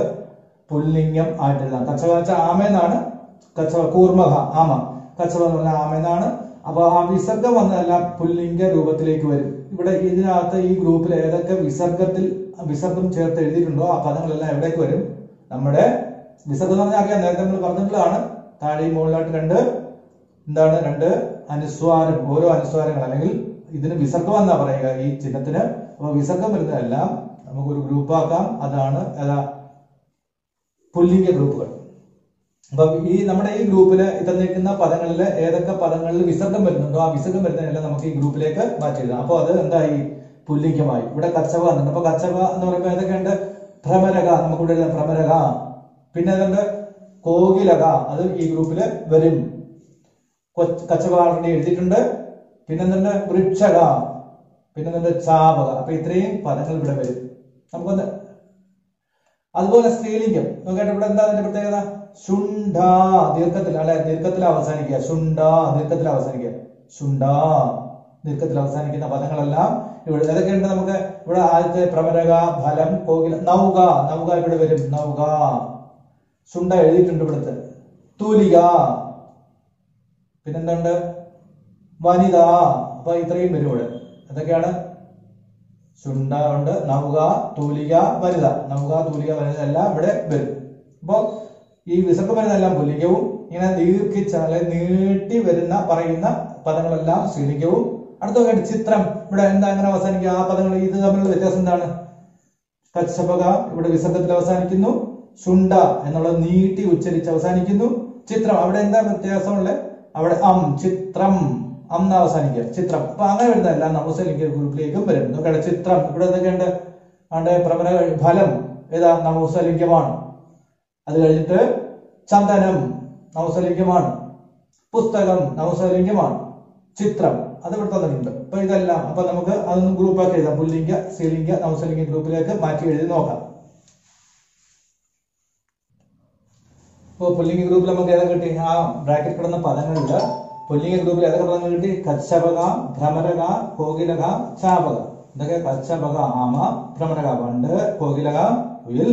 പുല്ലിംഗം ആയിട്ട് എഴുതാം. കച്ചപക വെച്ചാൽ ആമേന്നാണ് കൂർമക ആമ. കച്ചവ എന്ന് പറഞ്ഞാൽ ആമേന്നാണ് അപ്പൊ ആ വിസർഗം വന്നതെല്ലാം പുല്ലിംഗ രൂപത്തിലേക്ക് വരും. ഇവിടെ ഇതിനകത്ത് ഈ ഗ്രൂപ്പിൽ ഏതൊക്കെ വിസർഗത്തിൽ വിസർഗം ചേർത്ത് എഴുതിയിട്ടുണ്ടോ ആ പദങ്ങളെല്ലാം എവിടേക്ക് വരും? നമ്മുടെ വിസർഗം എന്ന് പറഞ്ഞാൽ അറിയാം. നേരത്തെ നമ്മൾ പറഞ്ഞിട്ടുള്ളതാണ്. താഴെയും മുകളിലായിട്ട് രണ്ട് എന്താണ്? രണ്ട് അനുസ്വാരം ഓരോ അനുസ്വാരങ്ങൾ അല്ലെങ്കിൽ ഇതിന് വിസർഗം എന്നാ പറയുക ഈ ചിഹ്നത്തിന്. അപ്പൊ വിസർഗം വരുന്നതെല്ലാം നമുക്കൊരു ഗ്രൂപ്പാക്കാം അതാണ് ഏതാ പുല്ലിംഗ ഗ്രൂപ്പുകൾ അപ്പൊ ഈ നമ്മുടെ ഈ ഗ്രൂപ്പിൽ തന്നിരിക്കുന്ന പദങ്ങളിൽ ഏതൊക്കെ പദങ്ങളിൽ വിസർഗം വരുന്നുണ്ടോ ആ വിസർഗം വരുന്നതെല്ലാം നമുക്ക് ഈ ഗ്രൂപ്പിലേക്ക് മാറ്റി എഴുതാം അപ്പോൾ അത് എന്തായി? പുല്ലിംഗമായി. ഇവിടെ കച്ചവ എന്നുണ്ട് അപ്പൊ കച്ചവ എന്ന് പറയുമ്പോൾ ഏതൊക്കെയുണ്ട്? ഭ്രമരക നമുക്കിവിടെ ഭ്രമരക. പിന്നെ ഏതുണ്ട് കോകിലക അത് ഈ ഗ്രൂപ്പിൽ വരും. കൊച്ച് എഴുതിയിട്ടുണ്ട്. പിന്നെ പിന്നെന്തുണ്ട് വൃക്ഷക. പിന്നെന്തുണ്ട് ചാവക അപ്പൊ ഇത്രയും പദങ്ങൾ ഇവിടെ വരും. നമുക്കൊന്ന് അതുപോലെ സ്ത്രീലിംഗം. നോക്കട്ടെ ഇവിടെ എന്താ അതിന്റെ പ്രത്യേകത? ശുണ്ടാ ദീർഘത്തിൽ അല്ലെ ദീർഘത്തിൽ അവസാനിക്കുക. ശുണ്ടാ ദീർഘത്തിൽ അവസാനിക്കുക. ശുണ്ടാ ദീർഘത്തിൽ അവസാനിക്കുന്ന പദങ്ങളെല്ലാം ഇവിടെ ഏതൊക്കെയുണ്ട് നമുക്ക്? ഇവിടെ ആദ്യത്തെ പ്രവരക ഫലം കോകില നൗക. നൗക ഇവിടെ വരും? നൗക. ശുണ്ട എഴുതിയിട്ടുണ്ട് ഇവിടുത്തെ. തൂലിക പിന്നെന്തുണ്ട്? വനിത. അപ്പൊ ഇത്രയും വരും ഇവിടെ. എന്തൊക്കെയാണ്? ചുണ്ട ഉണ്ട്. നൗക തൂലിക വനിത. നൗക തൂലിക വനിത എല്ലാം ഇവിടെ വരും. അപ്പോ ഈ വിസർഗ വനിത എല്ലാം പുല്ലിംഗവും ഇങ്ങനെ ദീർഘിച്ച അല്ലെങ്കിൽ നീട്ടി വരുന്ന പറയുന്ന പദങ്ങളെല്ലാം സ്ത്രീലിംഗവും അടുത്ത ചിത്രം. ഇവിടെ എന്താ അങ്ങനെ അവസാനിക്കുക? ആ പദങ്ങൾ ഇത് തമ്മിലുള്ള വ്യത്യാസം എന്താണ്? കച്ചപക ഇവിടെ വിസർഗത്തിൽ അവസാനിക്കുന്നു. ചുണ്ട എന്നുള്ളത് നീട്ടി ഉച്ചരിച്ച് അവസാനിക്കുന്നു. ചിത്രം. അവിടെ എന്താ വ്യത്യാസമുള്ളത്? അവിടെ അം ചിത്രം അം അവസാനിക്കുക. ചിത്രം. അപ്പൊ അങ്ങനെ വരുന്നതല്ല. നമുസലിംഗ ഗ്രൂപ്പിലേക്കും വരും നോക്കട്ടെ ചിത്രം. ഇവിടെ എന്തൊക്കെയുണ്ട്? അവിടെ പ്രബല ഫലം ഏതാ? നമുസലിംഗമാണ് അത് കഴിഞ്ഞിട്ട് ചന്ദനം നവസലിംഗമാണ് പുസ്തകം നവസലിംഗമാണ് ചിത്രം. അത് ഇവിടെ തന്നിട്ടുണ്ട്. അപ്പൊ ഇതെല്ലാം. അപ്പൊ നമുക്ക് അതൊന്ന് ഗ്രൂപ്പാക്കി എഴുതാം. പുല്ലിംഗ സ്ത്രീലിംഗ നവസലിംഗ ഗ്രൂപ്പിലേക്ക് മാറ്റി എഴുതി നോക്കാം. ഇപ്പൊ പുല്ലിംഗ ഗ്രൂപ്പിൽ നമുക്ക് ഏതൊക്കെ കിട്ടി? ആ ബ്രാക്കറ്റ് കിടന്ന പദങ്ങളുണ്ട് പുല്ലിംഗ ഗ്രൂപ്പിൽ ഏതൊക്കെ പദങ്ങൾ കിട്ടി? കച്ചപക ഭ്രമരക കോകിലക ചാപക. ഇതൊക്കെ കച്ചപക ആമ ഭ്രമരക. പണ്ട് കോകിലക ഉയിൽ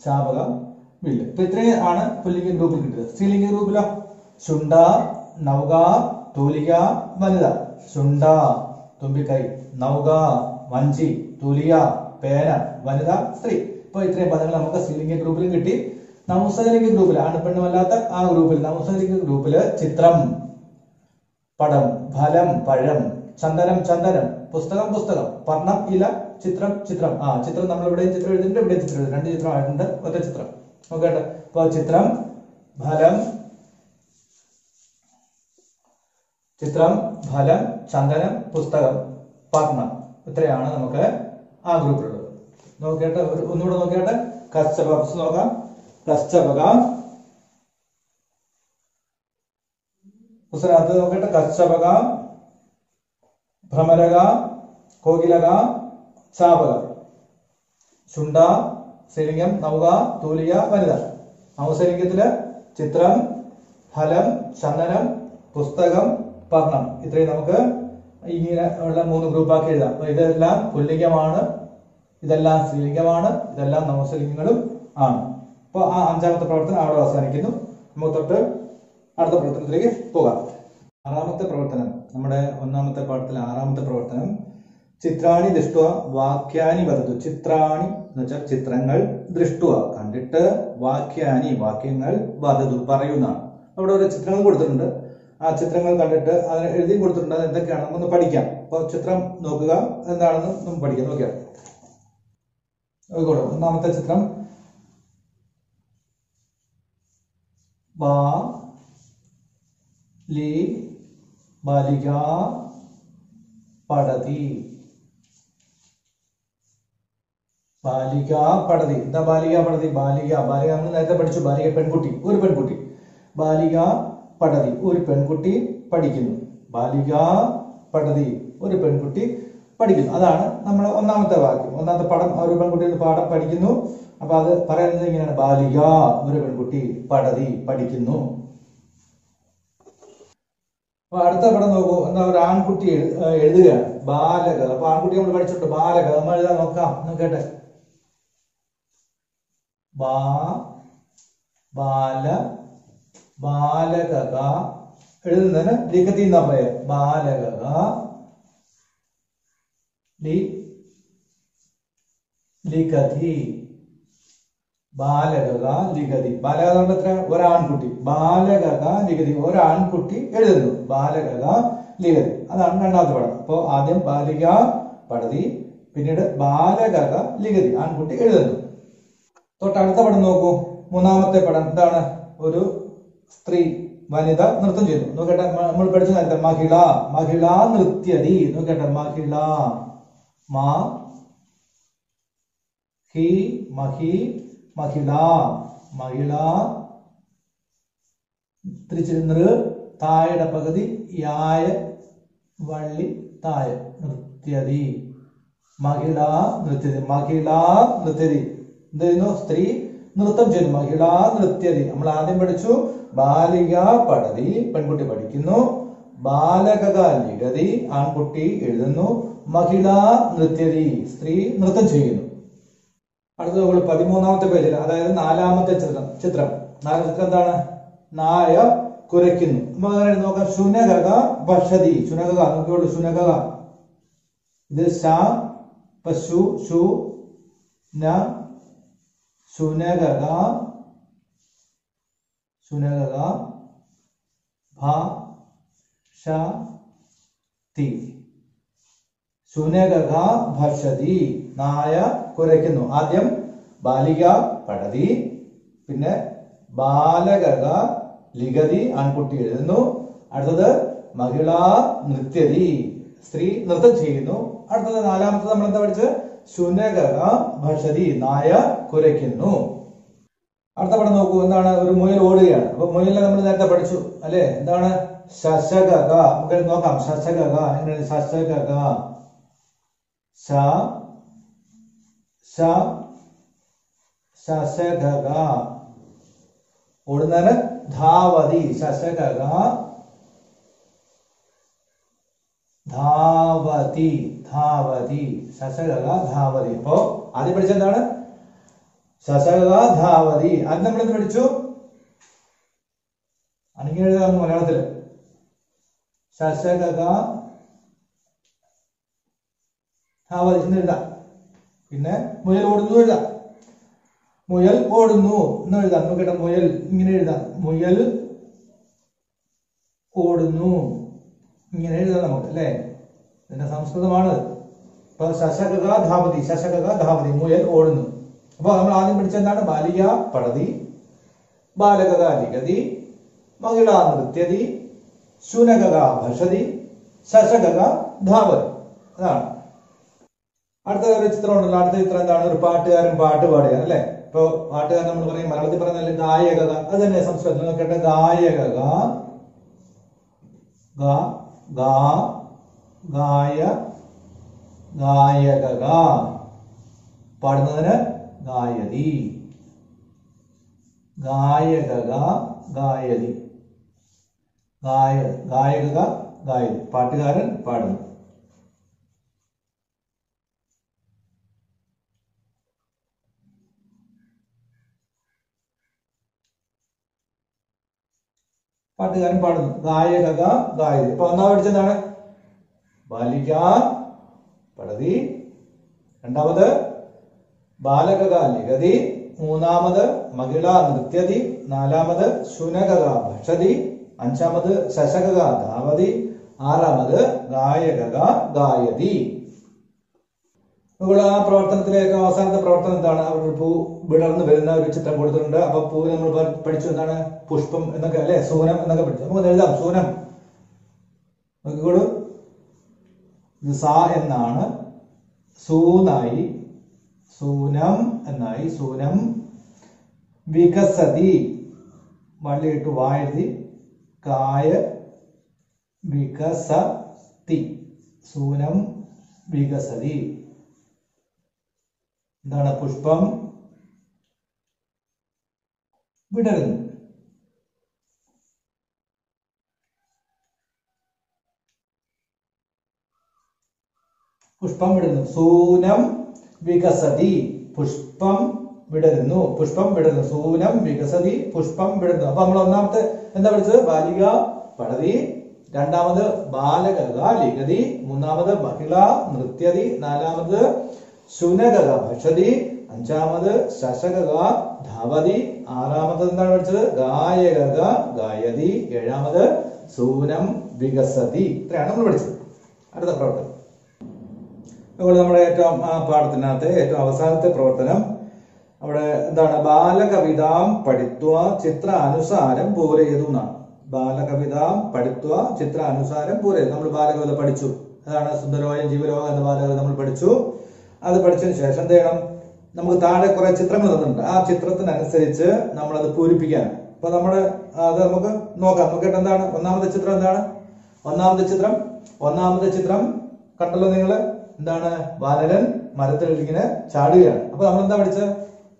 ചാപക വില്ല്. ഇപ്പൊ ഇത്രയും ആണ് പുല്ലിംഗ ഗ്രൂപ്പിൽ കിട്ടിയത്. സ്ത്രീലിംഗ ഗ്രൂപ്പിലോ ചുണ്ട നൗക തൂലിക വനിത. ചുണ്ട തുമ്പിക്കൈ. നൗക വഞ്ചി തൂലിക പേന വനിത സ്ത്രീ. ഇപ്പൊ ഇത്രയും പദങ്ങൾ നമുക്ക് സ്ത്രീലിംഗ ഗ്രൂപ്പിലും കിട്ടി. നൗസലിംഗ ഗ്രൂപ്പിൽ ആൺപെണ്ണുമല്ലാത്ത ആ ഗ്രൂപ്പിൽ നൗസലിംഗ ഗ്രൂപ്പിൽ ചിത്രം പടം ഫലം പഴം ചന്ദനം ചന്ദനം പുസ്തകം പുസ്തകം പർണം ഇല ചിത്രം ചിത്രം. ആ ചിത്രം നമ്മൾ ഇവിടെ ചിത്രം എഴുതിയിട്ടുണ്ട് ഇവിടെ ചിത്രം എഴുതി രണ്ട് ചിത്രം ആയിട്ടുണ്ട് ഒറ്റ ചിത്രം. ഓക്കെ അപ്പൊ ചിത്രം ഫലം ചിത്രം ഫലം ചന്ദനം പുസ്തകം പർണം ഇത്രയാണ് നമുക്ക് ആ ഗ്രൂപ്പിലുള്ളത്. നോക്കിയിട്ട് ഒന്നുകൂടെ നോക്കിയിട്ട് കച്ചപക നോക്കാം. കച്ചപക അത് നോക്കട്ടെ. കച്ചപക ഭ്രമരക കോകിലക ചാപക ചുണ്ട സ്ത്രീലിംഗം നൗക തൂലിക വനിത. നവസലിംഗത്തിൽ ചിത്രം ഫലം ചന്ദനം പുസ്തകം പർണം. ഇത്രയും നമുക്ക് ഇങ്ങനെ ഉള്ള മൂന്ന് ഗ്രൂപ്പാക്കി എഴുതാം. അപ്പൊ ഇതെല്ലാം പുല്ലിംഗമാണ് ഇതെല്ലാം സ്ത്രീലിംഗമാണ് ഇതെല്ലാം നവസലിംഗങ്ങളും ആണ്. അപ്പൊ ആ അഞ്ചാമത്തെ പ്രവർത്തനം അവിടെ അവസാനിക്കുന്നു. നമുക്ക് തൊട്ട് അടുത്ത പ്രവർത്തനത്തിലേക്ക് പോകാം. ആറാമത്തെ പ്രവർത്തനം നമ്മുടെ ഒന്നാമത്തെ പാഠത്തിലെ ആറാമത്തെ പ്രവർത്തനം. ചിത്രാണി ദൃഷ്ട വാക്യാനി വരതു. ചിത്രാണി എന്ന് വെച്ചാൽ ചിത്രങ്ങൾ ദൃഷ്ടുവ. കണ്ടിട്ട് വാക്യാനി വാക്യങ്ങൾ വരതു പറയുന്നതാണ്. അവിടെ ഒരു ചിത്രങ്ങൾ കൊടുത്തിട്ടുണ്ട്. ആ ചിത്രങ്ങൾ കണ്ടിട്ട് അതിന് എഴുതി കൊടുത്തിട്ടുണ്ട്. അത് എന്തൊക്കെയാണെന്ന് നമുക്ക് പഠിക്കാം. അപ്പോൾ ചിത്രം നോക്കുക. എന്താണെന്ന് നമുക്ക് പഠിക്കാം. നോക്കിയാൽ ഒന്നാമത്തെ ചിത്രം ബാ ലി ബാലിക പടതി. ബാലിക പടതി. എന്താ ബാലിക പടതി? ബാലിക. ബാലിക നമ്മൾ നേരത്തെ പഠിച്ചു. ബാലിക പെൺകുട്ടി. ഒരു പെൺകുട്ടി. ബാലിക പടതി. ഒരു പെൺകുട്ടി പഠിക്കുന്നു. ബാലിക പടതി. ഒരു പെൺകുട്ടി പഠിക്കുന്നു. അതാണ് നമ്മുടെ ഒന്നാമത്തെ വാക്യം. ഒന്നാമത്തെ പടം. ഒരു പെൺകുട്ടി പാഠം പഠിക്കുന്നു. അപ്പൊ അത് പറയുന്നത് ഇങ്ങനെയാണ്. ബാലിക ഒരു പെൺകുട്ടി പടതി പഠിക്കുന്നു. അപ്പൊ അടുത്ത പടം നോക്കൂ. എന്താ ഒരു ആൺകുട്ടി എഴുതുകയാണ് ബാലക. അപ്പൊ ആൺകുട്ടി നമ്മൾ പഠിച്ചിട്ടുണ്ട്. ബാലക. നമ്മൾ എഴുതാൻ നോക്കാം. കേട്ടെ. ബാ ബാല ബാലക. എഴുതുന്നതിന് ലിഖത്തി എന്നാ പറയാ? ബാലക. ലിഖതി ബാലക ലിഖതി ബാലകഥ എത്ര? ഒരാൺകുട്ടി. ബാലകഥ ലിഖതി ഒരാൺകുട്ടി എഴുതുന്നു. ബാലകഥ ലിഖതി അതാണ് രണ്ടാമത്തെ പടം അപ്പോ ആദ്യം ബാലിക പടതി പിന്നീട് ബാലകഥ ലിഖതി ആൺകുട്ടി എഴുതുന്നു. തൊട്ടടുത്ത പടം നോക്കൂ. മൂന്നാമത്തെ പടം എന്താണ്? ഒരു സ്ത്രീ വനിത നൃത്തം ചെയ്യുന്നു. നോക്കട്ടെ നമ്മൾ പഠിച്ച നേരത്തെ മഹിള. മഹിള നൃത്യതി. നോക്കട്ടെ മഹിള. മാ ഹി മഹി മഹിള മഹിള. തിരിച്ച് നൃ പകുതി യായ വള്ളി തായ. നൃത്യതി മഹിള നൃത്യതി മഹിള നൃത്യതി എന്ത് ചെയ്യുന്നു? സ്ത്രീ നൃത്തം ചെയ്യുന്നു. മഹിള നൃത്യതി നമ്മൾ ആദ്യം പഠിച്ചു. ബാലിക പടതി പെൺകുട്ടി പഠിക്കുന്നു. ബാലക ലിഖതി ആൺകുട്ടി എഴുതുന്നു. മഹിള നൃത്യതി സ്ത്രീ നൃത്തം ചെയ്യുന്നു. അടുത്തത് നമ്മൾ പതിമൂന്നാമത്തെ പേജിൽ അതായത് നാലാമത്തെ ചിത്രം ചിത്രം. നാല് ചിത്രം എന്താണ്? നായ കുരയ്ക്കുന്നു. നമുക്ക് അങ്ങനെ നോക്കാം. ശുനകക ഭക്ഷതി. ശുനകക നോക്കിയോളൂ ശുനകക ഇത് ശ പശു ന ശുനകക ശുനകക ഭ ഷ തി. ശുനകക ഭക്ഷതി. നായ കുരയ്ക്കുന്നു ആദ്യം ബാലിക പടതി പിന്നെ ബാലകക ലിഖതി ആൺകുട്ടി എഴുതുന്നു. അടുത്തത് മഹിള നൃത്യതി. സ്ത്രീ നൃത്തം ചെയ്യുന്നു. അടുത്തത് നാലാമത്തത് നമ്മൾ എന്താ പഠിച്ചത്? ശുനകക ഭക്ഷതി. നായ കുരയ്ക്കുന്നു അടുത്ത പടം നോക്കൂ. എന്താണ്? ഒരു മുയൽ ഓടുകയാണ്. അപ്പൊ മുയലിനെ നമ്മൾ നേരത്തെ പഠിച്ചു അല്ലെ? എന്താണ്? ശശകക നമുക്ക് നോക്കാം. ശശകക എങ്ങനെയാണ് ശശകക ശ സ സസഗഗ ഓടുന്നതിന് ധാവതി സസഗഗ ധാവതി ധാവതി സസഗഗ ധാവതി അപ്പോ ആദ്യം പഠിച്ചത് എന്താണ്? ശശകക ധാവതി അത് നമ്മൾ എന്ത് പഠിച്ചു? എഴുതാം മലയാളത്തിൽ ശശകക എന്ന് എഴുതാം. പിന്നെ മുയൽ ഓടുന്നു എഴുതാം. മുയൽ ഓടുന്നു എന്ന് എഴുതാം. നോക്കട്ടെ മുയൽ ഇങ്ങനെ എഴുതാം. മുയൽ ഓടുന്നു ഇങ്ങനെ എഴുതാം നമുക്ക് അല്ലേ? ഇതിന്റെ സംസ്കൃതമാണ്. ഇപ്പൊ ശശകക ധാവതി ശശകക ധാവതി മുയൽ ഓടുന്നു. അപ്പൊ നമ്മൾ ആദ്യം പഠിച്ച എന്താണ്? ബാലിക പടതി ബാലകക ലിഖതി മഹിള നൃത്യതി ശുനകക ഭഷതി ശശകക ധാവതി. അതാണ്. അടുത്ത ഒരു ചിത്രം ഉണ്ടല്ലോ അടുത്ത ചിത്രം എന്താണ്? ഒരു പാട്ടുകാരൻ പാട്ട് പാടുകയാണ് അല്ലെ? ഇപ്പൊ പാട്ടുകാരൻ നമ്മൾ പറയും മലയാളത്തിൽ പറയുന്നല്ലേ ഗായകത. അത് തന്നെ സംസ്കൃതത്തിൽ. നോക്കട്ടെ ഗായക ഗായ ഗായകക പാടുന്നതിന് ഗായതി. ഗായക ഗായതി. ഗായ ഗായക ഗായതി. പാട്ടുകാരൻ പാടുന്നു. പാട്ടുകാരൻ പാടുന്നു. ഗായകത ഗായതി അപ്പൊ ഒന്നാമത് പഠിച്ചെന്താണ് ബാലിക പടതി. രണ്ടാമത് ബാലകക ലിഖതി. മൂന്നാമത് മഹിള നൃത്യതി. നാലാമത് ശുനകക ഭക്ഷതി. അഞ്ചാമത് ശശകക ധാവതി. ആറാമത് ഗായകക ഗായതി. ഇവിടെ ആ പ്രവർത്തനത്തിലേക്ക് അവസാനത്തെ പ്രവർത്തനം എന്താണ്? അവർ പൂ വിടർന്ന് വരുന്ന ഒരു ചിത്രം കൊടുത്തിട്ടുണ്ട്. അപ്പൊ പൂ നമ്മൾ പഠിച്ചു എന്താണ്? പുഷ്പം എന്നൊക്കെ അല്ലെ? സൂനം എന്നൊക്കെ പഠിച്ചു. നമുക്ക് എഴുതാം. സൂനം. നോക്കിക്കോളൂ. സ എന്നാണ്. സൂനായി. സൂനം എന്നായി. സൂനം. വികസതി. വള്ളിയിട്ട് വായെഴുതി കായ. വികസതി. സൂനം. വികസതി. എന്താണ് പുഷ്പം? വിടരുന്നു പുഷ്പം വിടുന്നു സൂനം വികസതി. പുഷ്പം വിടരുന്നു. പുഷ്പം വിടരുന്നു. സൂനം വികസതി. പുഷ്പം വിടരുന്നു. അപ്പൊ നമ്മൾ ഒന്നാമത്തെ എന്താ പഠിച്ചത് ബാലിക പടതി. രണ്ടാമത് ബാലകഥ ലിഖതി. മൂന്നാമത് മഹിള നൃത്യതി. നാലാമത് ശുനകക ഭക്ഷതി അഞ്ചാമത് ശശകക ധാവതി ആറാമത് എന്താണ് പഠിച്ചത്? ഗായക ഗായതി ഏഴാമത് സൂനം വികസതി. ഇത്രയാണ് നമ്മൾ പഠിച്ചത്. അടുത്ത പ്രവർത്തനം. അതുപോലെ നമ്മുടെ ഏറ്റവും പാഠത്തിനകത്ത് ഏറ്റവും അവസാനത്തെ പ്രവർത്തനം. അവിടെ എന്താണ്? ബാലകവിതാം പഠിത്വ ചിത്ര അനുസാരം പൂരയതു എന്നാണ്. ബാലകവിതാം പഠിത്വ ചിത്ര അനുസാരം പൂരയതു. നമ്മൾ ബാലകവിത പഠിച്ചു. അതാണ് സുന്ദരോയം ജീവലോകം എന്ന ബാലകവിത നമ്മൾ പഠിച്ചു. അത് പഠിച്ചതിന് ശേഷം എന്ത് ചെയ്യണം? നമുക്ക് താഴെ കുറെ ചിത്രങ്ങൾ തന്നിട്ടുണ്ട്. ആ ചിത്രത്തിനനുസരിച്ച് നമ്മൾ അത് പൂരിപ്പിക്കാൻ അപ്പൊ നമ്മുടെ അത് നമുക്ക് നോക്കാം. നോക്കിയിട്ട് എന്താണ്? ഒന്നാമത്തെ ചിത്രം എന്താണ്? ഒന്നാമത്തെ ചിത്രം ഒന്നാമത്തെ ചിത്രം കണ്ടല്ലോ നിങ്ങൾ എന്താണ്? വാനരൻ മരത്തിൽ ഇങ്ങനെ ചാടുകയാണ്. അപ്പൊ നമ്മൾ എന്താ പഠിച്ചത്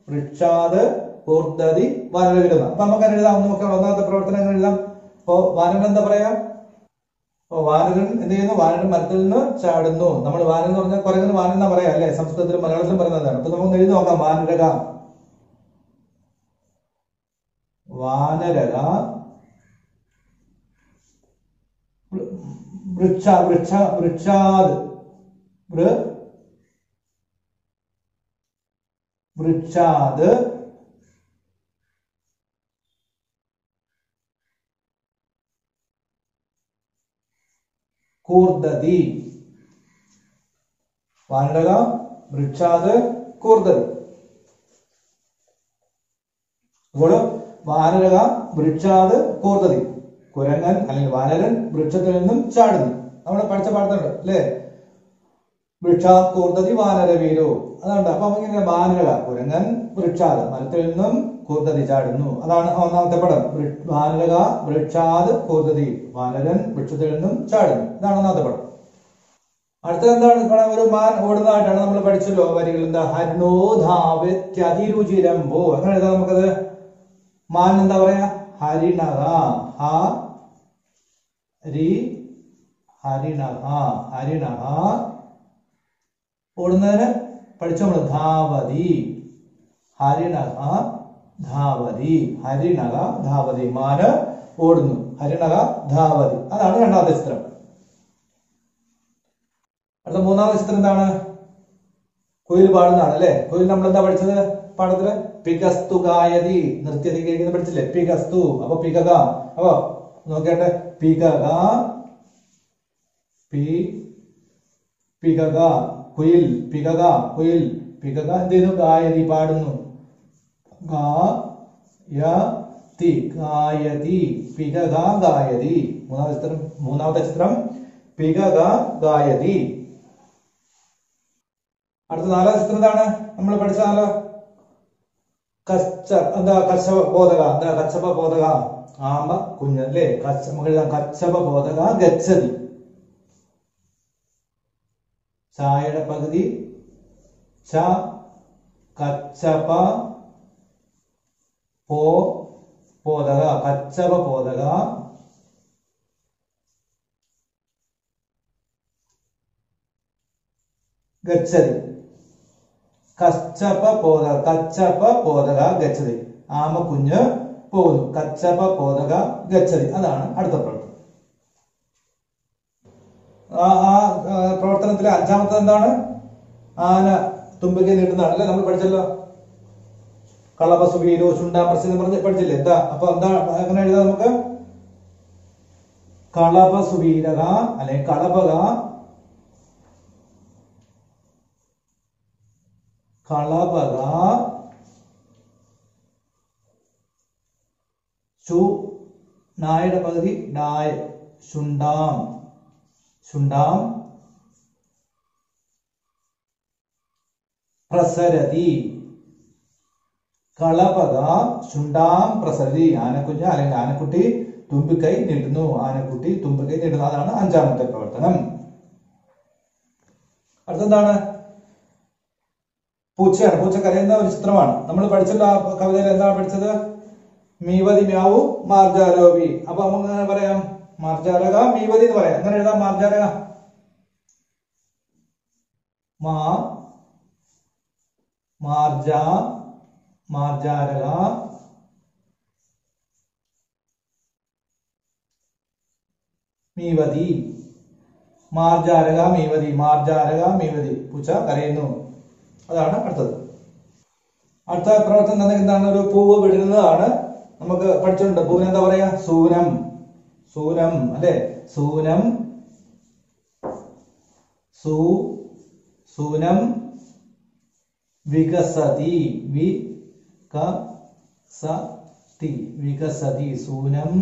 വൃക്ഷാത് പൂർത്തതി വാനരവിടുന്ന അപ്പൊ നമുക്ക് അങ്ങനെ എഴുതാം നമുക്ക് ഒന്നാമത്തെ പ്രവർത്തനം എങ്ങനെ എഴുതാം. അപ്പോ വാനരൻ എന്താ പറയാ? അപ്പൊ വാനരൻ എന്ത് ചെയ്യുന്നു? വാനരൻ മരത്തിൽ നിന്ന് ചാടുന്നു. നമ്മൾ വാനരൻ എന്ന് പറഞ്ഞാൽ കുരങ്ങന് വാനൻ എന്നാ പറയാ അല്ലെ? സംസ്കൃതത്തിലും മലയാളത്തിലും പറയുന്നതാണ് അപ്പൊ നമുക്ക് എഴുതി നോക്കാം. വാനരക. വാനരക. വൃക്ഷ വൃക്ഷ വൃക്ഷാത് വൃക്ഷാത് കൂർദതി. വാനരക വൃക്ഷാത് കൂർദതി. വാനരക വൃക്ഷാത് കൂർദതി. കുരങ്ങൻ അല്ലെങ്കിൽ വാനരൻ വൃക്ഷത്തിൽ നിന്നും ചാടുന്നു. നമ്മൾ പഠിച്ച പാടത്തുണ്ട് അല്ലേ? വൃക്ഷാത് കൂർദതി വാനരവീരോ. അതുകൊണ്ട് അപ്പൊ നമുക്ക് വാനരക കുരങ്ങൻ വൃക്ഷാത് മരത്തിൽ നിന്നും കൂർദതി ചാടുന്നു അതാണ് ഒന്നാമത്തെ പടം. വാനരക വൃക്ഷാത് കൂർത്തതി വാനരൻ വൃക്ഷത്തിൽ നിന്നും ചാടുന്നു. ഇതാണ് ഒന്നാമത്തെ പടം. അടുത്തത് എന്താണ്? കാണാൻ ഒരു മാൻ ഓടുന്നതായിട്ടാണ് നമ്മൾ പഠിച്ചല്ലോ. വരികൾ എന്താ? ഹരിണോധാവ്യത്യതിരുചിരമ്പോ അങ്ങനെ എഴുതാം നമുക്കത്. മാൻ എന്താ പറയാ? ഹരിണക ഹ രി ഹരിണക ഹരിണക ഓടുന്നതിന് പഠിച്ചു നമ്മൾ? ധാവതി. ഹരിണക ധാവതി ഹരിണക ധാവതി. മാന് ഓടുന്നു. ഹരിണക ധാവതി. അതാണ് രണ്ടാമത്തെ ചിത്രം. അടുത്ത മൂന്നാമത്തെ ചിത്രം എന്താണ്? കുയിൽ പാടുന്നതാണ് അല്ലെ? കുയിൽ നമ്മൾ എന്താ പഠിച്ചത് പാഠത്തിൽ പികസ്തു ഗായതി. നൃത്യതി കേൾക്കുന്നത് പഠിച്ചില്ലേ? പികസ്തു അപ്പൊ പികക അപ്പൊ നോക്കിയാട്ടെ. പികക പി പികക കുയിൽ പികക കുയിൽ പികക എന്ത് ചെയ്യുന്നു? ഗായതി പാടുന്നു. ഗായതി ഗായതി പികക ഗായതി മൂന്നാമത്തെ ചിത്രം മൂന്നാമത്തെ ചിത്രം പികക ഗായതി അടുത്ത നാലാം ചിത്രം എന്താണ് നമ്മൾ പഠിച്ചാലോ കച്ച എന്താ കച്ചപ ബോധക എന്താ കച്ചപ ബോധക ആമ കുഞ്ഞ് അല്ലേ കച്ച നമുക്ക് എഴുതാം കച്ചപ ബോധക ഗച്ഛതി ചായയുടെ പകുതി ച കച്ചപ പോ പോതക പച്ചവ പോതക. ഗച്ഛതി. കച്ചപ പോതക കച്ചപ പോതക ഗച്ഛതി. ആമ കുഞ്ഞ് പോകുന്നു. കച്ചപ പോതക ഗച്ഛതി. അതാണ് അടുത്ത പ്രവർത്തനം. ആ, പ്രവർത്തനത്തിലെ അഞ്ചാമത്തെ എന്താണ്? ആന തുമ്പിക്ക് നീട്ടുന്നതാണ് അല്ലെ നമ്മൾ പഠിച്ചല്ലോ. കളപസുബീരോ ചുണ്ട എന്ന് പറഞ്ഞ് പഠിച്ചില്ലേ? എന്താ? അപ്പൊ എന്താ? എങ്ങനെ എഴുതാം നമുക്ക്. കളപസുബീരക അല്ലെ കളപക കളപക ചു നായുടെ പകുതി ഡായ്. ശുണ്ടാം. ശുണ്ടാം. പ്രസരതി. കളപക ചുണ്ടാം പ്രസരി. ആനക്കുഞ്ഞ് അല്ലെങ്കിൽ ആനക്കുട്ടി തുമ്പിക്കൈ നീട്ടുന്നു. ആനക്കുട്ടി തുമ്പിക്കൈ നീട്ടുന്നു. അതാണ് അഞ്ചാമത്തെ പ്രവർത്തനം. അടുത്തെന്താണ്? പൂച്ചയാണ്. പൂച്ച കരയുന്ന ഒരു ചിത്രമാണ്. നമ്മൾ പഠിച്ചല്ലോ ആ കവിതയിൽ എന്താണ് പഠിച്ചത്? മീവതി മ്യാവു മാർജാലോപി അപ്പൊ നമുക്ക് അങ്ങനെ പറയാം? മാർജാലക മീവതി എന്ന് പറയാം. അങ്ങനെ എഴുതാം മാർജാലക? മാ മാർജ മാർജാലക മീവതി. മാർജാരക മീവതി മാർജാരക മീവതി പൂച്ച കരയുന്നു. അതാണ് അടുത്തത്. അടുത്ത പ്രവർത്തനം എന്താണ്? ഒരു പൂവ് വിടുന്നതാണ് നമുക്ക് പഠിച്ചിട്ടുണ്ട്. പൂവിന് എന്താ പറയാ? സൂനം. സൂനം അല്ലെ? സൂനം. സൂ സൂനം. വികസതി വി ക സ തി. വികസതി. സൂനം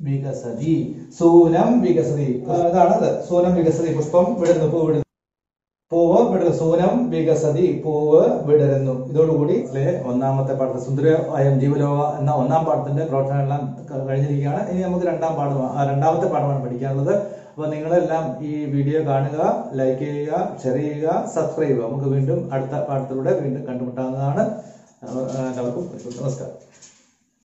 വികസതി. സൂനം വികസതി. അതാണ് അത് സൂനം വികസതി. പുഷ്പം വിടുന്നു. പൂ വിടുന്നു. പൂവ് വിടുന്നു. സൂനം വികസതി. പൂവ് വിടരുന്നു. ഇതോടുകൂടി ഒന്നാമത്തെ പാഠത്തെ അയം ജീവലോക എന്ന ഒന്നാം പാഠത്തിന്റെ പ്രവർത്തനങ്ങളെല്ലാം കഴിഞ്ഞിരിക്കുകയാണ്. ഇനി നമുക്ക് രണ്ടാം പാഠം ആ രണ്ടാമത്തെ പാഠമാണ് പഠിക്കാനുള്ളത്. അപ്പൊ നിങ്ങളെല്ലാം ഈ വീഡിയോ കാണുക ലൈക്ക് ചെയ്യുക ഷെയർ ചെയ്യുക സബ്സ്ക്രൈബ് ചെയ്യുക. നമുക്ക് വീണ്ടും അടുത്ത പാഠത്തിലൂടെ വീണ്ടും കണ്ടുമുട്ടാവുന്നതാണ്. ആ, എല്ലാവർക്കും നമസ്കാരം